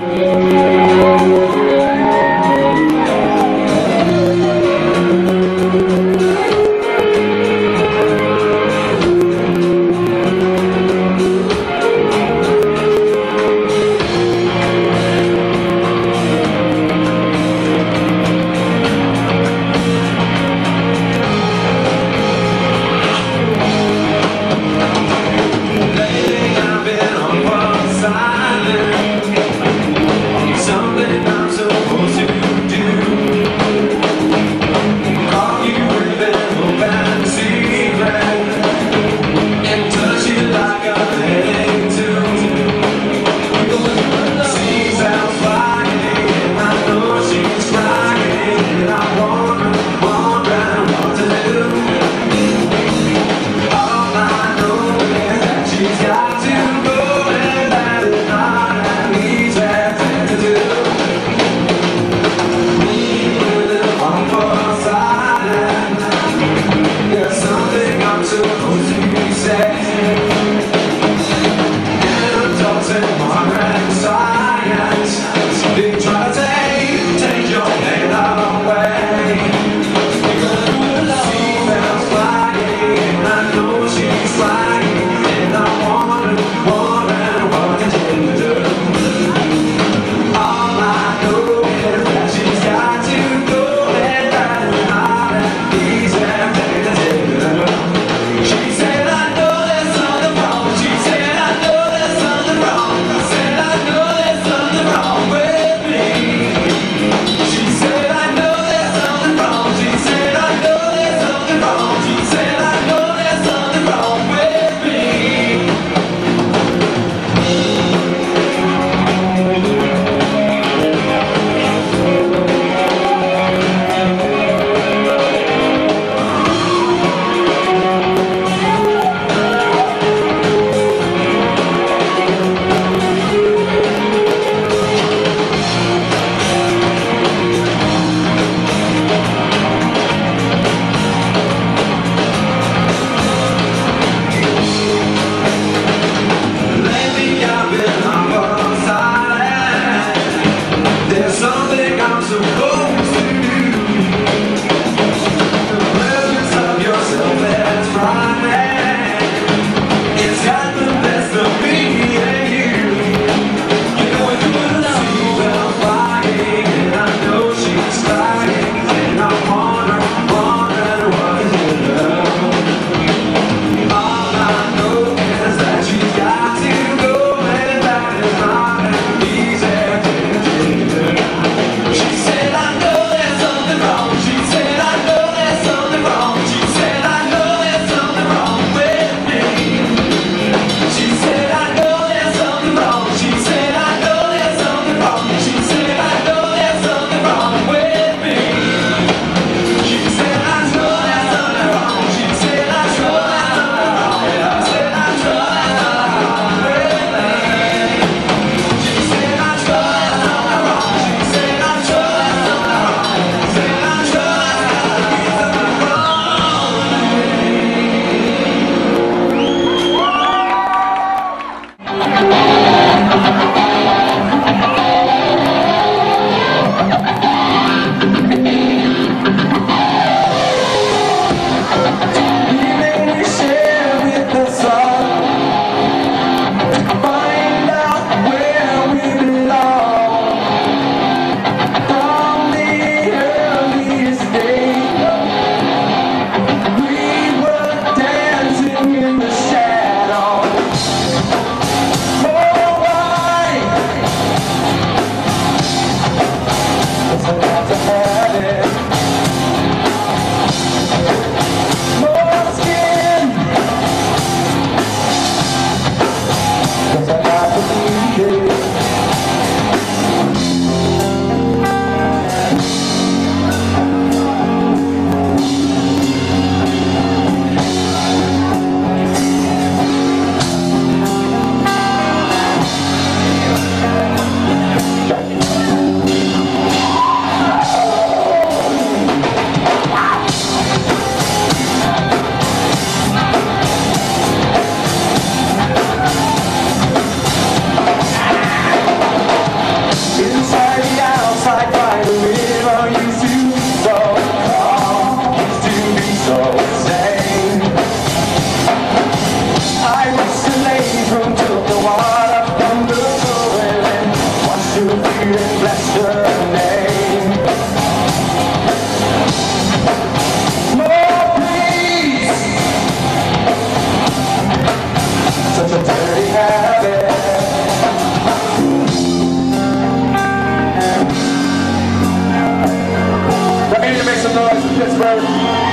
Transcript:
You. some noise in Pittsburgh.